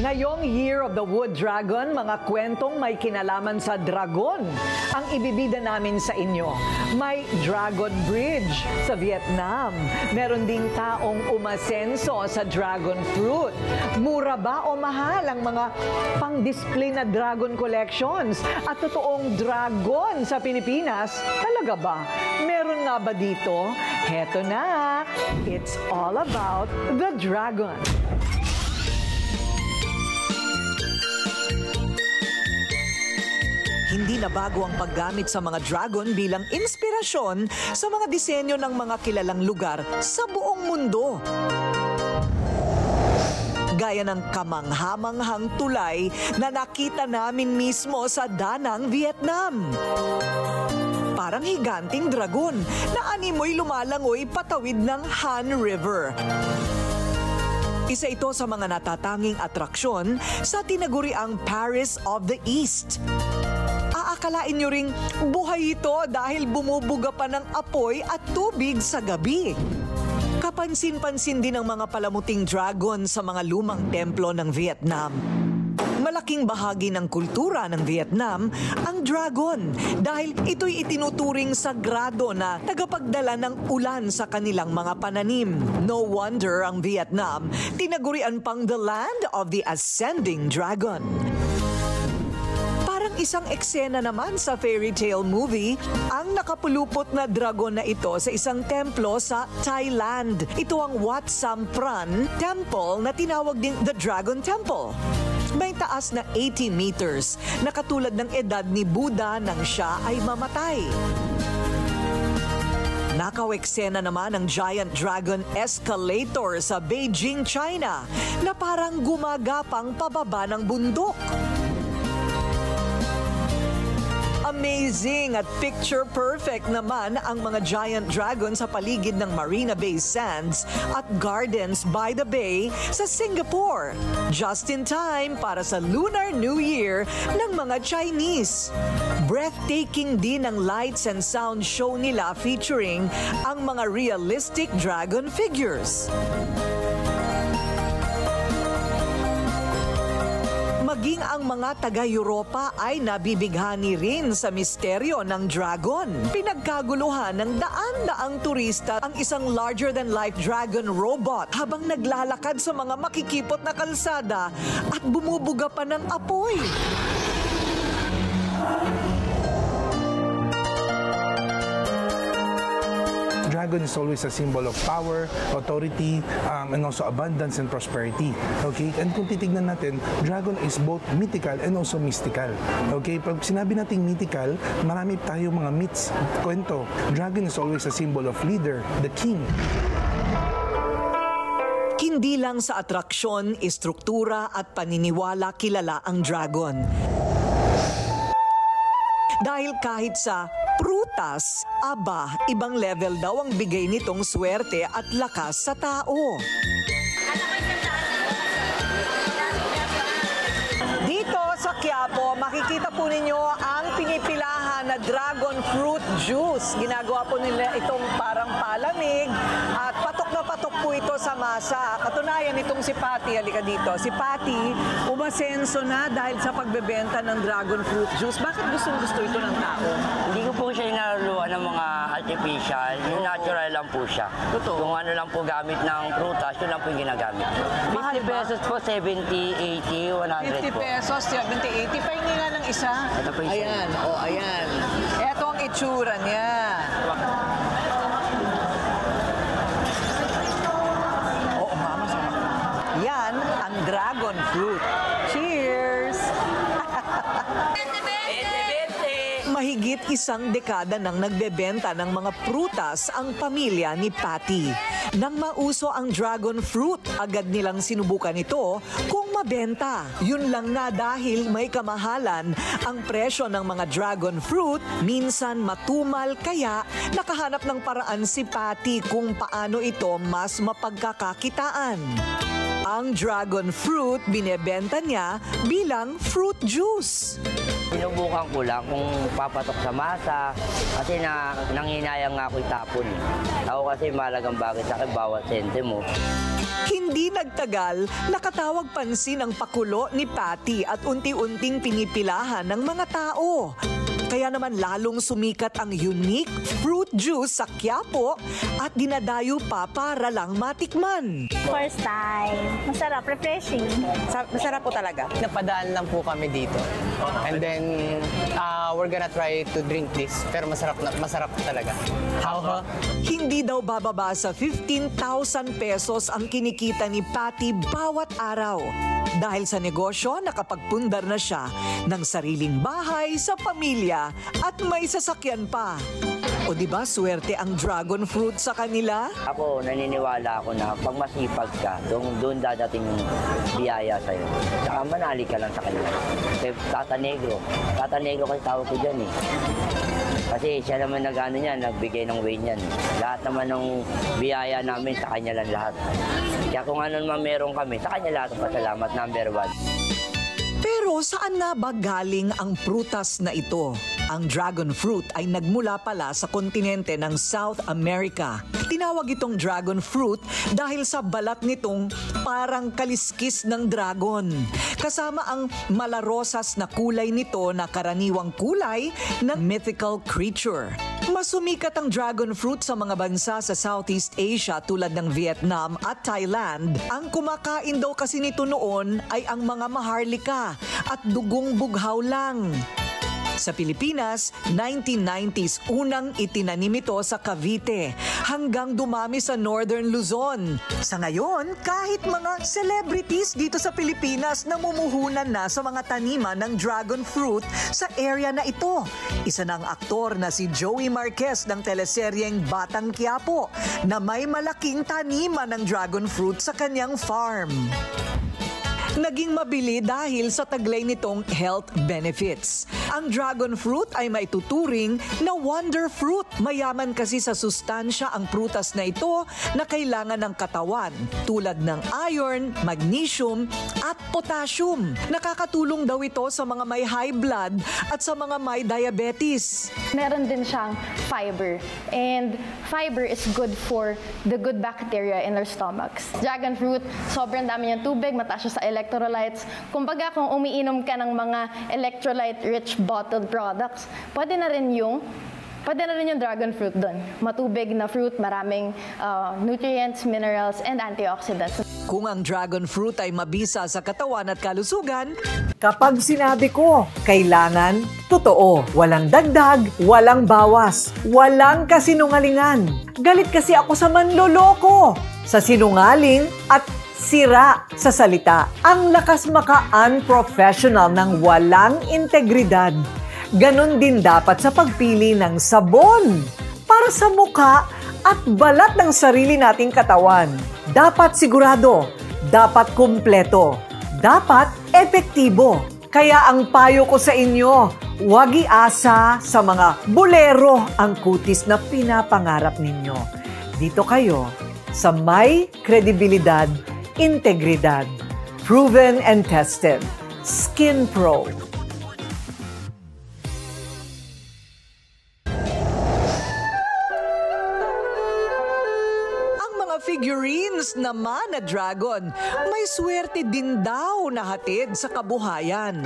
Ngayong Year of the Wood Dragon, mga kwentong may kinalaman sa dragon ang ibibida namin sa inyo. May Dragon Bridge sa Vietnam. Meron ding taong umasenso sa dragon fruit. Mura ba o mahal ang mga pang-display na dragon collections? At totoong dragon sa Pilipinas? Talaga ba? Meron nga ba dito? Heto na! It's all about the dragon. Hindi na bago ang paggamit sa mga dragon bilang inspirasyon sa mga disenyo ng mga kilalang lugar sa buong mundo. Gaya ng kamanghamanghang tulay na nakita namin mismo sa Danang, Vietnam. Parang higanting dragon na animoy lumalangoy patawid ng Han River. Isa ito sa mga natatanging atraksyon sa tinaguriang Paris of the East aakalain nyo ring buhay ito dahil bumubuga pa ng apoy at tubig sa gabi. Kapansin-pansin din ang mga palamuting dragon sa mga lumang templo ng Vietnam. Malaking bahagi ng kultura ng Vietnam ang dragon dahil ito'y itinuturing sagrado na tagapagdala ng ulan sa kanilang mga pananim. No wonder ang Vietnam tinagurian pang the land of the ascending dragon isang eksena naman sa fairy tale movie, ang nakapulupot na dragon na ito sa isang templo sa Thailand. Ito ang Wat Sampran Temple na tinawag ding the Dragon Temple. May taas na 80 meters na katulad ng edad ni Buddha nang siya ay mamatay. Nakaweksena naman ang giant dragon escalator sa Beijing, China na parang gumagapang pababa ng bundok. Amazing at picture perfect naman ang mga giant dragon sa paligid ng Marina Bay Sands at Gardens by the Bay sa Singapore. Just in time para sa Lunar New Year ng mga Chinese. Breathtaking din ang lights and sound show nila featuring ang mga realistic dragon figures. Maging ang mga taga-Europa ay nabibighani rin sa misteryo ng dragon. Pinagkaguluhan ng daan-daang turista ang isang larger-than-life dragon robot habang naglalakad sa mga makikipot na kalsada at bumubuga pa ng apoy. Dragon is always a symbol of power, authority, um, and also abundance and prosperity. Okay? And kung titignan natin, dragon is both mythical and also mystical. Okay? Pag sinabi nating mythical, marami tayong mga myths, kwento. Dragon is always a symbol of leader, the king. Hindi lang sa atraksyon, istruktura at paniniwala kilala ang dragon. Dahil kahit sa prutas, aba, ibang level daw ang bigay nitong swerte at lakas sa tao. Dito sa Quiapo, makikita po ninyo ang pinipilahan na dragon fruit juice. Ginagawa po nila itong parang palamig at patok po ito sa masa. Katunayan itong si Patty, halika dito. Si Patty, umasenso na dahil sa pagbebenta ng dragon fruit juice. Bakit gustong gusto ito ng tao? Hindi ko po siya inaruluan ng mga artificial. Yung natural lang po siya. Totoo. Kung ano lang po gamit ng prutas, yun lang po yung ginagamit. Mahal 50 ba? pesos po, 70, 80, 100 50 po. pesos, 70, 80. Pahingi nga ng isa. Ito po isa. Ayan, o oh, ayan. Ito ang itsura niya. Dragon fruit. Cheers! Mahigit isang dekada nang nagbebenta ng mga prutas ang pamilya ni Patty. Nang mauso ang dragon fruit, agad nilang sinubukan ito kung mabenta. Yun lang na dahil may kamahalan ang presyo ng mga dragon fruit, minsan matumal kaya nakahanap ng paraan si Patty kung paano ito mas mapagkakakitaan. Ang dragon fruit binebenta niya bilang fruit juice. Sinubukan ko lang kung papatok sa masa kasi na, nanginayang nga ako itapon. Ako kasi malagang bagay sa akin bawat sentimo. Hindi nagtagal, nakatawag pansin ang pakulo ni Patty at unti-unting pinipilahan ng mga tao. Kaya naman lalong sumikat ang unique fruit juice sa Quiapo at dinadayo pa para lang matikman. First time. Masarap, refreshing. Sa- masarap po talaga. Napadaan lang po kami dito. And then, uh, we're gonna try to drink this. Pero masarap, na, masarap talaga. How? Hindi daw bababa sa 15,000 pesos ang kinikita ni Patty bawat araw. Dahil sa negosyo, nakapagpundar na siya ng sariling bahay sa pamilya at may sasakyan pa. O di ba swerte ang dragon fruit sa kanila? Ako, naniniwala ako na pag masipag ka, doon, doon dadating biyaya sa'yo. Saka manali ka lang sa kanila. Kay Tata Negro. Tata Negro kasi tawag ko dyan eh. Kasi siya naman nag ano niyan, nagbigay ng way niyan. Lahat naman ng biyaya namin sa kanya lang lahat. Kaya kung ano naman meron kami, sa kanya lahat ang pasalamat number one. Pero saan na ba galing ang prutas na ito? Ang dragon fruit ay nagmula pala sa kontinente ng South America. Tinawag itong dragon fruit dahil sa balat nitong parang kaliskis ng dragon. Kasama ang malarosas na kulay nito na karaniwang kulay ng mythical creature. Masumikat ang dragon fruit sa mga bansa sa Southeast Asia tulad ng Vietnam at Thailand. Ang kumakain daw kasi nito noon ay ang mga maharlika at dugong bughaw lang. Sa Pilipinas, 1990s unang itinanim ito sa Cavite hanggang dumami sa Northern Luzon. Sa ngayon, kahit mga celebrities dito sa Pilipinas namumuhunan na sa mga taniman ng dragon fruit sa area na ito. Isa ng aktor na si Joey Marquez ng teleseryeng Batang Quiapo na may malaking taniman ng dragon fruit sa kanyang farm. Naging mabili dahil sa taglay nitong health benefits. Ang dragon fruit ay maituturing na wonder fruit. Mayaman kasi sa sustansya ang prutas na ito na kailangan ng katawan tulad ng iron, magnesium at potassium. Nakakatulong daw ito sa mga may high blood at sa mga may diabetes. meron din siyang fiber. And fiber is good for the good bacteria in our stomachs. Dragon fruit, sobrang dami niyang tubig, mataas siya sa electrolytes. Kumbaga, kung umiinom ka ng mga electrolyte-rich bottled products, pwede na rin yung Pwede na rin yung dragon fruit doon. Matubig na fruit, maraming uh, nutrients, minerals, and antioxidants. Kung ang dragon fruit ay mabisa sa katawan at kalusugan, kapag sinabi ko, kailangan totoo. Walang dagdag, walang bawas, walang kasinungalingan. Galit kasi ako sa manloloko, sa sinungaling at sira sa salita. Ang lakas maka-unprofessional ng walang integridad. Ganon din dapat sa pagpili ng sabon para sa muka at balat ng sarili nating katawan. Dapat sigurado, dapat kumpleto, dapat epektibo. Kaya ang payo ko sa inyo, huwag iasa sa mga bolero ang kutis na pinapangarap ninyo. Dito kayo sa may kredibilidad, integridad, proven and tested. Skin Pro. Ang mga figurines naman na dragon, may swerte din daw na hatid sa kabuhayan.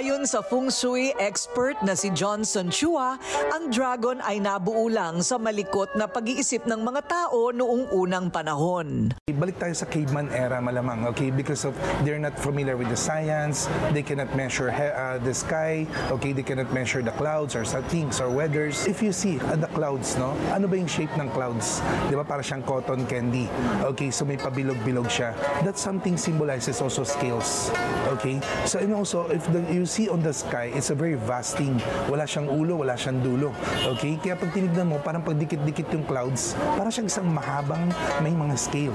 Ayon sa feng shui expert na si Johnson Chua, ang dragon ay nabuo lang sa malikot na pag-iisip ng mga tao noong unang panahon. Balik tayo sa caveman era malamang, okay? Because of they're not familiar with the science, they cannot measure uh, the sky, okay? They cannot measure the clouds or things or weathers. If you see uh, the clouds, no? Ano ba yung shape ng clouds? Di ba para siyang cotton candy? Okay, so may pabilog-bilog siya. That something symbolizes also scales, okay? So and also if the, you see on the sky, it's a very vast thing. Wala siyang ulo, wala siyang dulo. Okay? Kaya pag tinignan mo, parang pag dikit-dikit yung clouds, parang siyang isang mahabang may mga scale.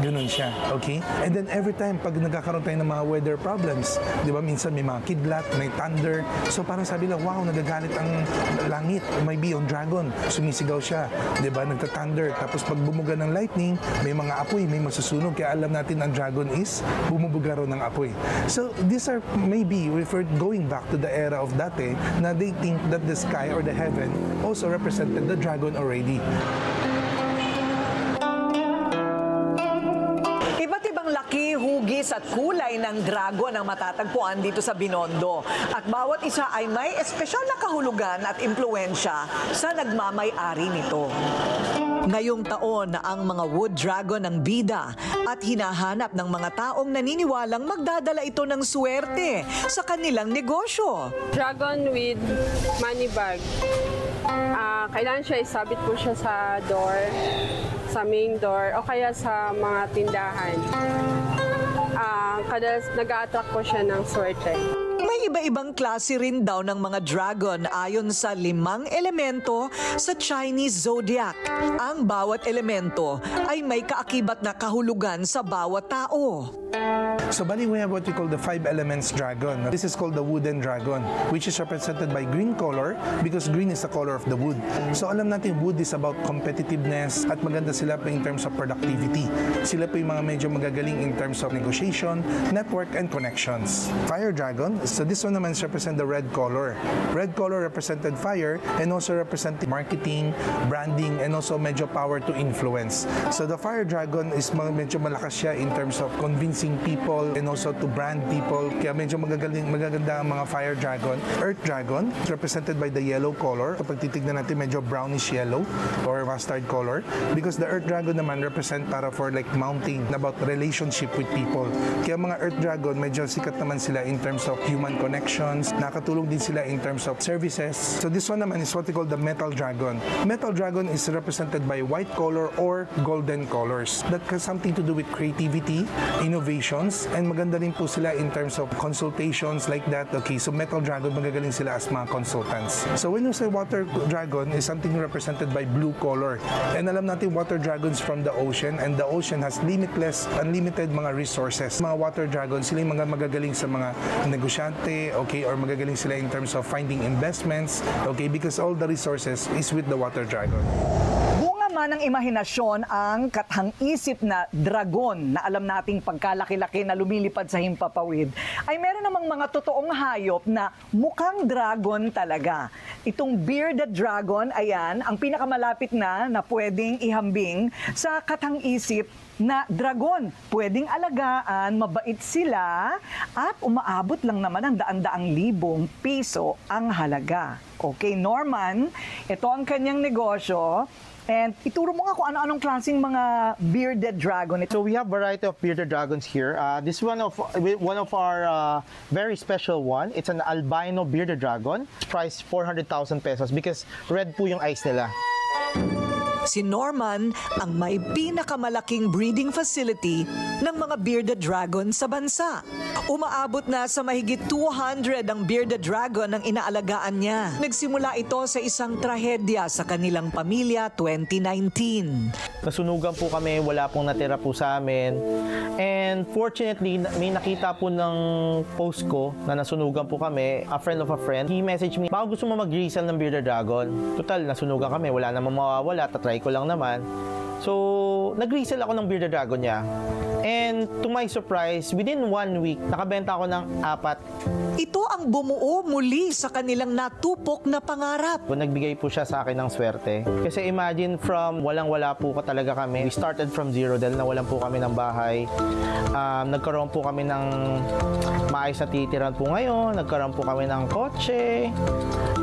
Ganun siya. Okay? And then every time, pag nagkakaroon tayo ng mga weather problems, di ba, minsan may mga kidlat, may thunder. So parang sabi lang, wow, nagagalit ang langit. May beyond dragon. Sumisigaw siya. Di ba? Nagta-thunder. Tapos pag bumuga ng lightning, may mga apoy, may masusunog. Kaya alam natin ang dragon is bumubuga ng apoy. So these are maybe, we're going back to the era of dati, na they think that the sky or the heaven also represented the dragon already. Hugis at kulay ng dragon ang matatagpuan dito sa Binondo. At bawat isa ay may espesyal na kahulugan at impluensya sa nagmamay-ari nito. Ngayong taon na ang mga wood dragon ang bida at hinahanap ng mga taong naniniwalang magdadala ito ng swerte sa kanilang negosyo. Dragon with money bag. Ah, kailangan siya isabit po siya sa door, sa main door, o kaya sa mga tindahan. Ah, kadalas nag-a-attract po siya ng swerte. May iba-ibang klase rin daw ng mga dragon ayon sa limang elemento sa Chinese zodiac. Ang bawat elemento ay may kaakibat na kahulugan sa bawat tao. So bali, we have what we call the five elements dragon. This is called the wooden dragon, which is represented by green color because green is the color of the wood. So alam natin, wood is about competitiveness at maganda sila pa in terms of productivity. Sila po yung mga medyo magagaling in terms of negotiation, network, and connections. Fire dragon, so this one naman represent the red color. Red color represented fire and also represented marketing, branding, and also medyo power to influence. So the fire dragon is medyo malakas siya in terms of convincing people and also to brand people. Kaya medyo magagaling, magaganda ang mga fire dragon. Earth dragon, represented by the yellow color. Kapag titignan natin, medyo brownish yellow or mustard color. Because the earth dragon naman represent para for like mounting, about relationship with people. Kaya mga earth dragon, medyo sikat naman sila in terms of human connections. Nakatulong din sila in terms of services. So this one naman is what we call the metal dragon. Metal dragon is represented by white color or golden colors. That has something to do with creativity, innovations, and maganda rin po sila in terms of consultations like that. Okay, so metal dragon, magagaling sila as mga consultants. So when you say water dragon is something represented by blue color. And alam natin water dragons from the ocean and the ocean has limitless, unlimited mga resources. Mga water dragons, sila yung mga magagaling sa mga negosyante, okay, or magagaling sila in terms of finding investments, okay, because all the resources is with the water dragon. Bunga man ng imahinasyon ang kathang-isip na dragon na alam nating pagkalaki-laki na lumilipad sa himpapawid, ay meron namang mga totoong hayop na mukhang dragon talaga. Itong bearded dragon, ayan, ang pinakamalapit na na pwedeng ihambing sa kathang-isip na dragon. Pwedeng alagaan, mabait sila, at umaabot lang naman ang daan-daang libong piso ang halaga. Okay, Norman, ito ang kanyang negosyo. And ituro mo nga kung ano-anong klaseng mga bearded dragon ito. So we have variety of bearded dragons here. Uh, this is one of one of our uh, very special one. It's an albino bearded dragon. Price 400,000 pesos because red po yung eyes nila. Si Norman ang may pinakamalaking breeding facility ng mga bearded dragon sa bansa. Umaabot na sa mahigit 200 ang bearded dragon ang inaalagaan niya. Nagsimula ito sa isang trahedya sa kanilang pamilya 2019. Nasunugan po kami, wala pong natira po sa amin. And fortunately, na- may nakita po ng post ko na nasunugan po kami, a friend of a friend. He messaged me, baka gusto mo mag-resell ng bearded dragon. Total, nasunugan kami, wala namang mawawala, tatry ko lang naman. So, nag-resell ako ng bearded dragon niya. And to my surprise, within one week, nakabenta ako ng apat. Ito ang bumuo muli sa kanilang natupok na pangarap. Nagbigay po siya sa akin ng swerte. Kasi imagine from walang-wala po ka talaga kami. We started from zero dahil nawalan po kami ng bahay. Um, nagkaroon po kami ng maayos na titiran po ngayon. Nagkaroon po kami ng kotse.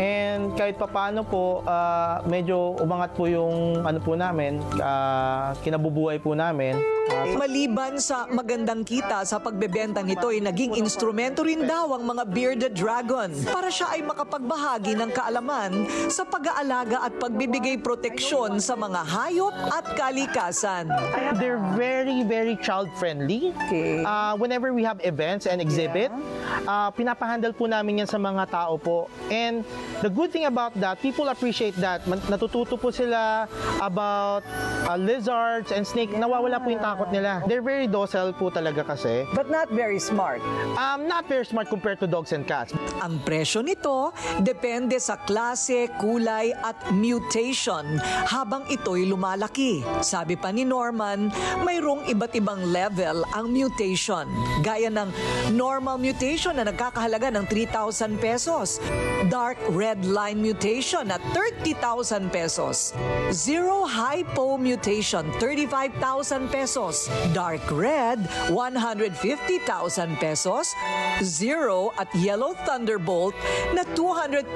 And kahit papano po, ah, medyo umangat po yung ano po namin, ah, kinabubuhay po namin. Maliban sa magandang kita sa pagbebenta nito ay naging instrumento rin daw ang mga bearded dragon para siya ay makapagbahagi ng kaalaman sa pag-aalaga at pagbibigay proteksyon sa mga hayop at kalikasan. They're very, very child-friendly. Okay. Uh, whenever we have events and exhibit, uh, pinapahandle po namin yan sa mga tao po. And the good thing about that, people appreciate that. Natututo po sila about uh, lizards and snake. Nawawala po yung takot nila. They're very docile po talaga kasi. But not very smart. Um, not very smart compared to dogs and cats. Ang presyo nito depende sa klase, kulay at mutation habang ito'y lumalaki. Sabi pa ni Norman, mayroong iba't ibang level ang mutation. Gaya ng normal mutation na nagkakahalaga ng 3,000 pesos, dark red line mutation at 30,000 pesos, zero hypo mutation 35,000 pesos, dark red 150,000 pesos, zero at yellow thunderbolt na 200,000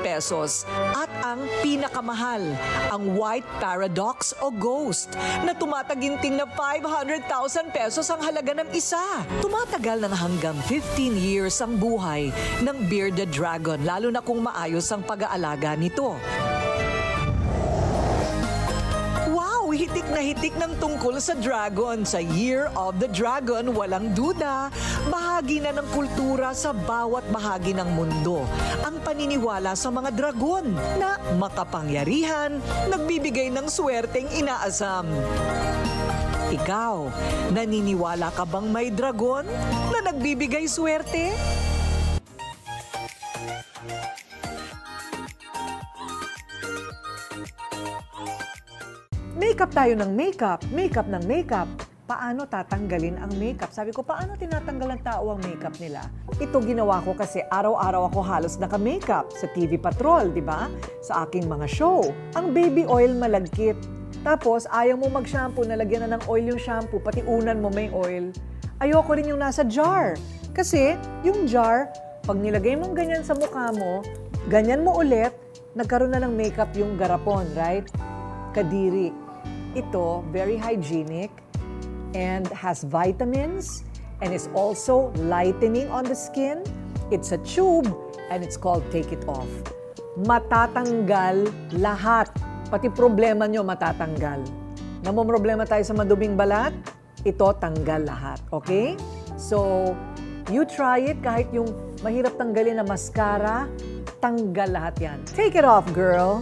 pesos at ang pinakamahal, ang white paradox o ghost na tumataginting na 500,000 pesos ang halaga ng isa. Tumatagal ng hanggang 15 years ang buhay ng bearded dragon lalo na kung maayos ang pag-aalaga nito. Wow! Hitik na hitik ng tungkol sa dragon. Sa Year of the Dragon, walang duda. Bahagi na ng kultura sa bawat bahagi ng mundo. Ang paniniwala sa mga dragon na makapangyarihan, nagbibigay ng swerteng inaasam. Ikaw, naniniwala ka bang may dragon na nagbibigay swerte? Makeup tayo ng makeup, makeup ng makeup. Paano tatanggalin ang makeup? Sabi ko, paano tinatanggal ng tao ang makeup nila? Ito ginawa ko kasi araw-araw ako halos naka-makeup sa TV Patrol, di ba? Sa aking mga show. Ang baby oil malagkit. Tapos, ayaw mo mag-shampoo, nalagyan na ng oil yung shampoo, pati unan mo may oil. Ayoko rin yung nasa jar. Kasi, yung jar, pag nilagay mong ganyan sa mukha mo, ganyan mo ulit, nagkaroon na ng makeup yung garapon, right? Kadiri. Ito, very hygienic and has vitamins and is also lightening on the skin. It's a tube and it's called Take It Off. Matatanggal lahat. Pati problema nyo matatanggal. Namomroblema tayo sa maduming balat, ito tanggal lahat. Okay? So, you try it kahit yung mahirap tanggalin na mascara, tanggal lahat yan. Take it off, girl!